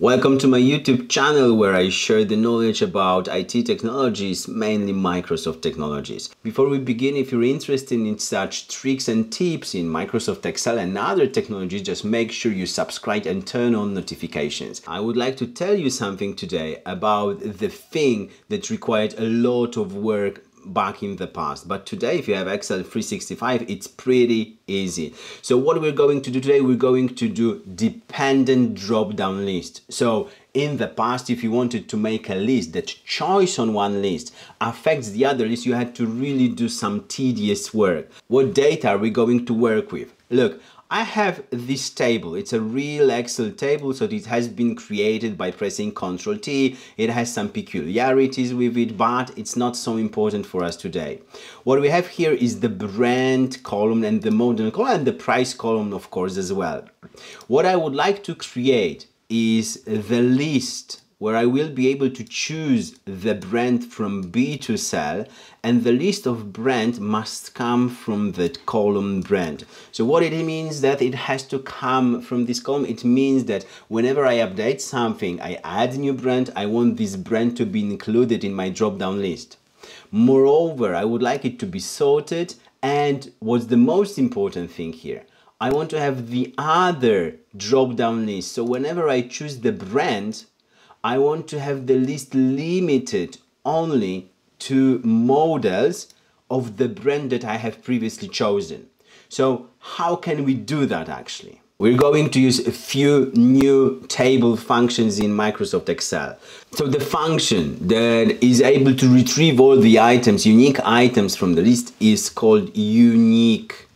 Welcome to my YouTube channel where I share the knowledge about IT technologies, mainly Microsoft technologies. Before we begin, if you're interested in such tricks and tips in Microsoft Excel and other technologies, just make sure you subscribe and turn on notifications. I would like to tell you something today about the thing that required a lot of work back in the past. But today, if you have Excel 365, it's pretty easy. So what we're going to do today, we're going to do dependent drop-down list. So in the past, if you wanted to make a list, that choice on one list affects the other list, you had to really do some tedious work. What data are we going to work with? Look, I have this table. It's a real Excel table, so it has been created by pressing Ctrl T. It has some peculiarities with it, but it's not so important for us today. What we have here is the brand column and the model column and the price column, of course, as well. What I would like to create is the list where I will be able to choose the brand from B2 cell and the list of brand must come from the column brand. So what it means that it has to come from this column, it means that whenever I update something, I add new brand, I want this brand to be included in my drop-down list. Moreover, I would like it to be sorted and what's the most important thing here, I want to have the other drop-down list. So whenever I choose the brand, I want to have the list limited only to models of the brand that I have previously chosen. So how can we do that actually? We're going to use a few new table functions in Microsoft Excel. So the function that is able to retrieve all the items, unique items from the list is called unique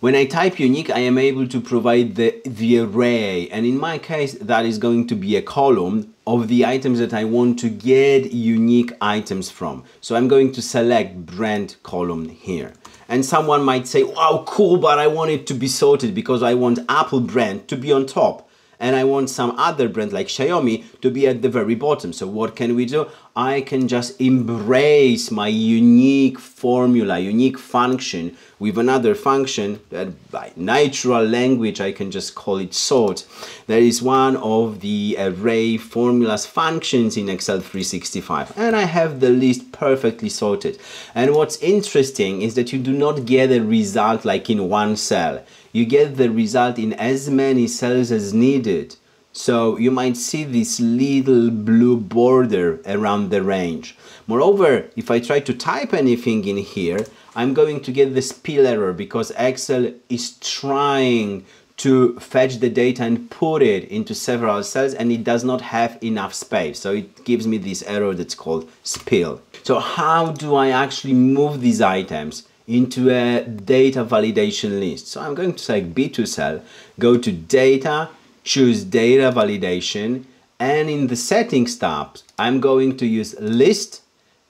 when I type unique, I am able to provide the, the array. And in my case, that is going to be a column of the items that I want to get unique items from. So I'm going to select brand column here. And someone might say, wow, cool, but I want it to be sorted because I want Apple brand to be on top and I want some other brand like Xiaomi to be at the very bottom. So what can we do? I can just embrace my unique formula, unique function with another function that by natural language I can just call it sort. That is one of the array formulas functions in Excel 365 and I have the list perfectly sorted. And what's interesting is that you do not get a result like in one cell you get the result in as many cells as needed. So you might see this little blue border around the range. Moreover, if I try to type anything in here, I'm going to get the spill error because Excel is trying to fetch the data and put it into several cells and it does not have enough space. So it gives me this error that's called spill. So how do I actually move these items into a data validation list. So I'm going to select B2 cell, go to data, choose data validation, and in the settings tab, I'm going to use list,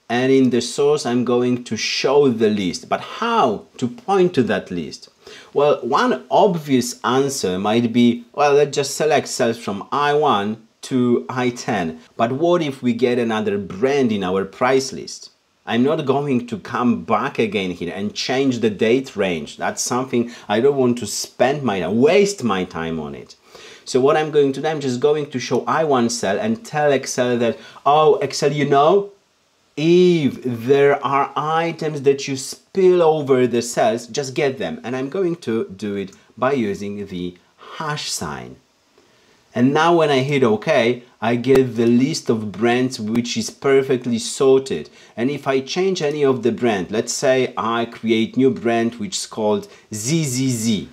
and in the source, I'm going to show the list. But how to point to that list? Well, one obvious answer might be, well, let's just select cells from I1 to I10. But what if we get another brand in our price list? I'm not going to come back again here and change the date range. That's something I don't want to spend my waste my time on it. So what I'm going to do, I'm just going to show I1 cell and tell Excel that, oh, Excel, you know, if there are items that you spill over the cells, just get them. And I'm going to do it by using the hash sign. And now when I hit OK, I get the list of brands which is perfectly sorted. And if I change any of the brand, let's say I create new brand which is called ZZZ.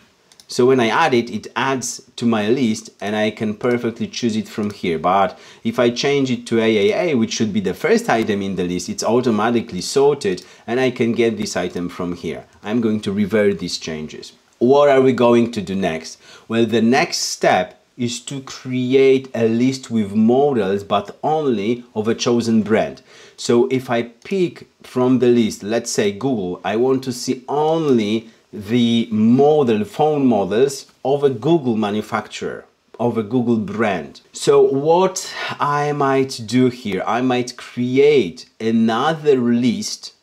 So when I add it, it adds to my list and I can perfectly choose it from here. But if I change it to AAA, which should be the first item in the list, it's automatically sorted and I can get this item from here. I'm going to revert these changes. What are we going to do next? Well, the next step is to create a list with models but only of a chosen brand. So if I pick from the list, let's say Google, I want to see only the model, phone models of a Google manufacturer, of a Google brand. So what I might do here, I might create another list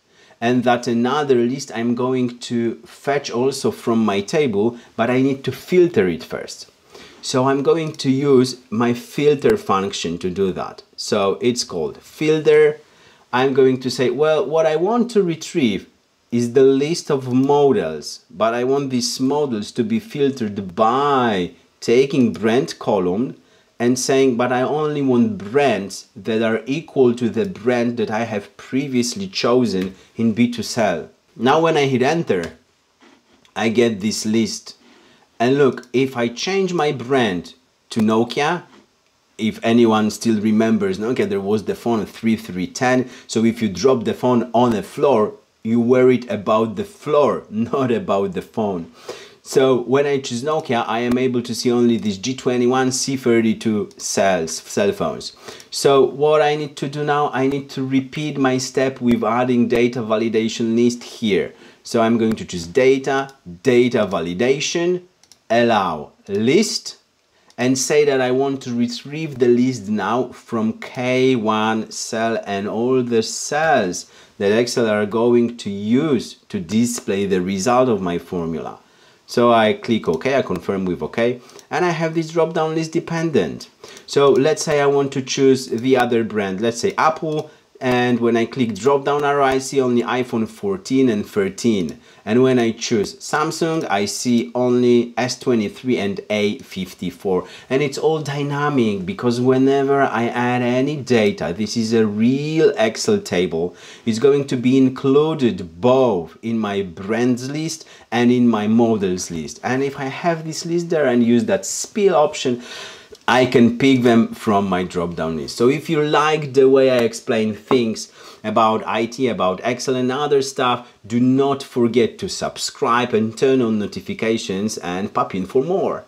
and that another list I'm going to fetch also from my table, but I need to filter it first. So I'm going to use my filter function to do that. So it's called filter. I'm going to say, well, what I want to retrieve is the list of models, but I want these models to be filtered by taking brand column and saying, but I only want brands that are equal to the brand that I have previously chosen in B2Cell. Now when I hit enter, I get this list and look, if I change my brand to Nokia, if anyone still remembers Nokia, there was the phone 3310. So if you drop the phone on the floor, you worried about the floor, not about the phone. So when I choose Nokia, I am able to see only these G21, C32 cells, cell phones. So what I need to do now, I need to repeat my step with adding data validation list here. So I'm going to choose data, data validation, allow list and say that I want to retrieve the list now from K1 cell and all the cells that Excel are going to use to display the result of my formula. So I click OK, I confirm with OK, and I have this drop down list dependent. So let's say I want to choose the other brand, let's say Apple, and when I click drop down arrow I see only iPhone 14 and 13 and when I choose Samsung I see only S23 and A54 and it's all dynamic because whenever I add any data this is a real Excel table. It's going to be included both in my brands list and in my models list. And if I have this list there and use that spill option I can pick them from my drop down list. So if you like the way I explain things about IT, about Excel and other stuff, do not forget to subscribe and turn on notifications and pop in for more.